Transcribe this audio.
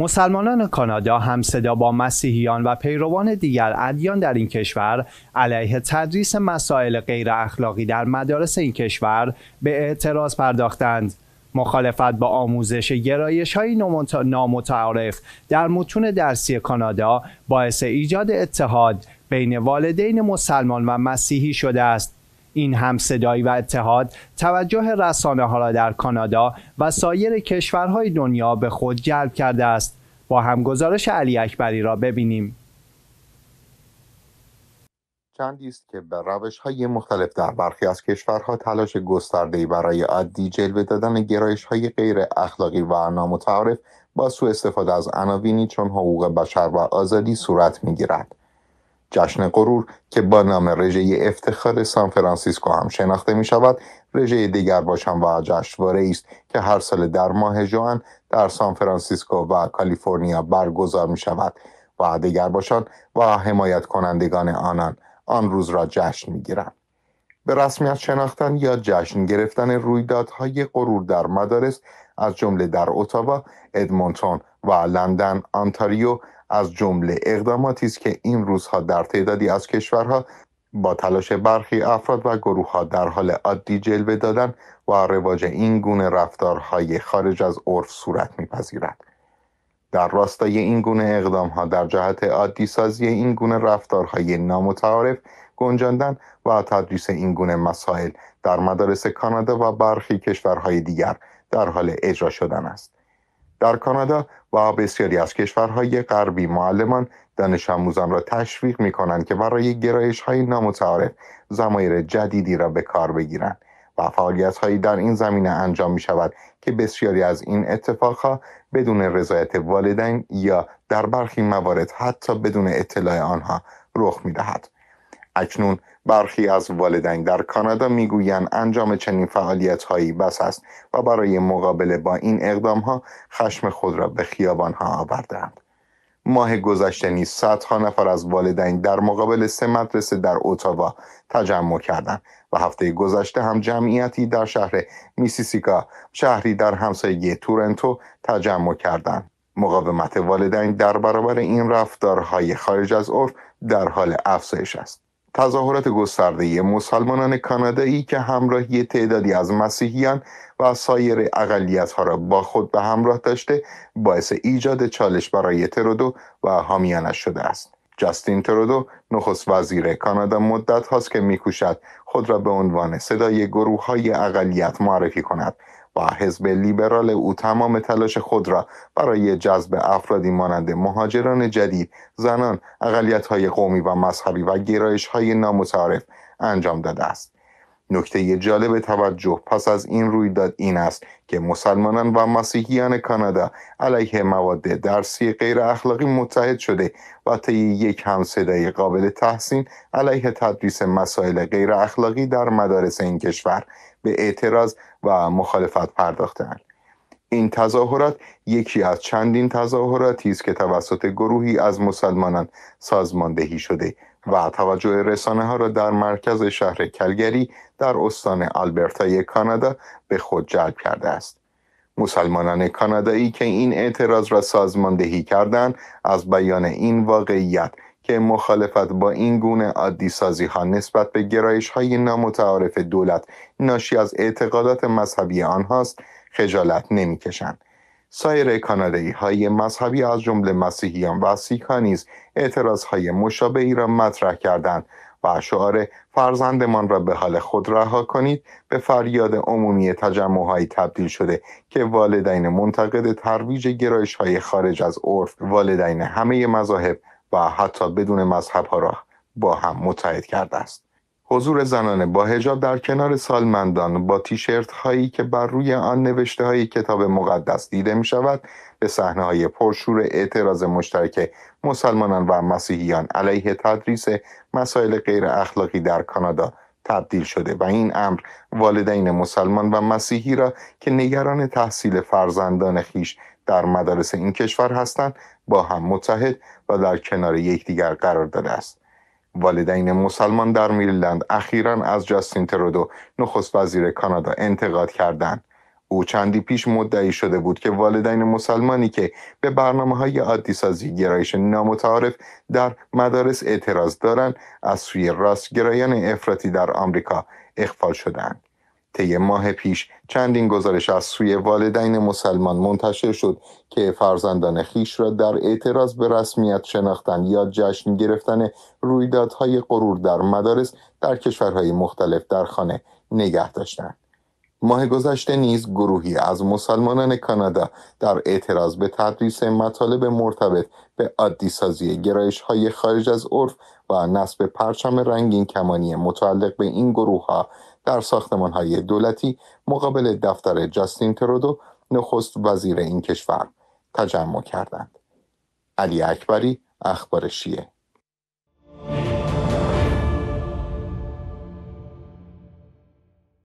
مسلمانان کانادا همصدا با مسیحیان و پیروان دیگر ادیان در این کشور علیه تدریس مسائل غیر اخلاقی در مدارس این کشور به اعتراض پرداختند. مخالفت با آموزش گرایش های نامتعارف در متون درسی کانادا باعث ایجاد اتحاد بین والدین مسلمان و مسیحی شده است. این همصدایی و اتحاد توجه رسانه ها را در کانادا و سایر کشورهای دنیا به خود جلب کرده است. با هم گزارش علی اکبری را ببینیم. چندی است که به روش های مختلف در برخی از کشورها تلاش گسترده‌ای برای عادی جلوه دادن گرایش های غیر اخلاقی و نامتعارف با سوء استفاده از عناوینی چون حقوق بشر و آزادی صورت می‌گیرد. جشن غرور که با نام رژه افتخار سان فرانسیسکو هم شناخته می شود رژه دیگر باشم و جشنواره است که هر سال در ماه جوان در سان فرانسیسکو و کالیفرنیا برگزار می شود و دیگر باشان و حمایت کنندگان آنان آن روز را جشن می گیرند. به رسمیت شناختن یا جشن گرفتن رویدادهای غرور در مدارس از جمله در اتاوا، ادمونتون و لندن، آنتاریو از جمله اقداماتی است که این روزها در تعدادی از کشورها با تلاش برخی افراد و گروه ها در حال عادی جلوه دادن و رواج این گونه رفتارهای خارج از عرف صورت میپذیرد. در راستای این گونه اقدام ها در جهت عادی سازی این گونه رفتارهای نامتعارف گنجاندن و تدریس این گونه مسائل در مدارس کانادا و برخی کشورهای دیگر در حال اجرا شدن است. در کانادا و بسیاری از کشورهای غربی معلمان دانش آموزان را تشویق می کنند که برای گرایش های نامتعارف زمایر جدیدی را به کار بگیرند و فعالیت هایی در این زمینه انجام می شود که بسیاری از این اتفاقها بدون رضایت والدین یا در برخی موارد حتی بدون اطلاع آنها رخ می دهد. اکنون برخی از والدین در کانادا می‌گویند انجام چنین فعالیت هایی بس است و برای مقابله با این اقدام ها خشم خود را به خیابان ها آوردند. ماه گذشته نیز صدها نفر از والدین در مقابل سه مدرسه در اتاوا تجمع کردند و هفته گذشته هم جمعیتی در شهر میسیسیکا شهری در همسایگی تورنتو تجمع کردند مقاومت والدین در برابر این رفتارهای خارج از عرف در حال افزایش است تظاهرات گسترده مسلمانان کانادایی که همراهی تعدادی از مسیحیان و سایر اقلیت ها را با خود به همراه داشته باعث ایجاد چالش برای ترودو و حامیانش شده است. جاستین ترودو نخست وزیر کانادا مدت هاست که میکوشد خود را به عنوان صدای گروه های اقلیت معرفی کند و حزب لیبرال او تمام تلاش خود را برای جذب افرادی مانند مهاجران جدید، زنان، اقلیت های قومی و مذهبی و گرایش های نامتعارف انجام داده است. نکته جالب توجه پس از این رویداد این است که مسلمانان و مسیحیان کانادا علیه مواد درسی غیر اخلاقی متحد شده و طی یک همصدای قابل تحسین علیه تدریس مسائل غیر اخلاقی در مدارس این کشور به اعتراض و مخالفت پرداختند. این تظاهرات یکی از چندین تظاهراتی است که توسط گروهی از مسلمانان سازماندهی شده و توجه رسانه ها را در مرکز شهر کلگری در استان آلبرتای کانادا به خود جلب کرده است. مسلمانان کانادایی که این اعتراض را سازماندهی کردند از بیان این واقعیت که مخالفت با این گونه عادی سازی ها نسبت به گرایش های نامتعارف دولت ناشی از اعتقادات مذهبی آنهاست خجالت نمی‌کشند. سایر کانادایی های مذهبی از جمله مسیحیان و سیکها نیز اعتراض های مشابهی را مطرح کردند و شعار فرزندمان را به حال خود رها کنید به فریاد عمومی تجمع تبدیل شده که والدین منتقد ترویج گرایش های خارج از عرف والدین همه مذاهب و حتی بدون مذهب ها را با هم متحد کرده است. حضور زنانه با هجاب در کنار سالمندان با تیشرت هایی که بر روی آن نوشته های کتاب مقدس دیده می شود به صحنه های پرشور اعتراض مشترک مسلمانان و مسیحیان علیه تدریس مسائل غیر اخلاقی در کانادا تبدیل شده و این امر والدین مسلمان و مسیحی را که نگران تحصیل فرزندان خیش در مدارس این کشور هستند با هم متحد و در کنار یکدیگر قرار داده است. والدین مسلمان در میریلند اخیرا از جاستین ترودو نخست وزیر کانادا انتقاد کردند او چندی پیش مدعی شده بود که والدین مسلمانی که به برنامه های عادی سازی گرایش نامتعارف در مدارس اعتراض دارند از سوی راستگرایان افراطی در آمریکا اخفال شدند. طی ماه پیش چندین گزارش از سوی والدین مسلمان منتشر شد که فرزندان خیش را در اعتراض به رسمیت شناختن یا جشن گرفتن رویدادهای غرور در مدارس در کشورهای مختلف در خانه نگه داشتند. ماه گذشته نیز گروهی از مسلمانان کانادا در اعتراض به تدریس مطالب مرتبط به عادی سازی گرایش های خارج از عرف و نصب پرچم رنگین کمانی متعلق به این گروه ها در ساختمان های دولتی مقابل دفتر جاستین ترودو نخست وزیر این کشور تجمع کردند. علی اکبری اخبار شیعه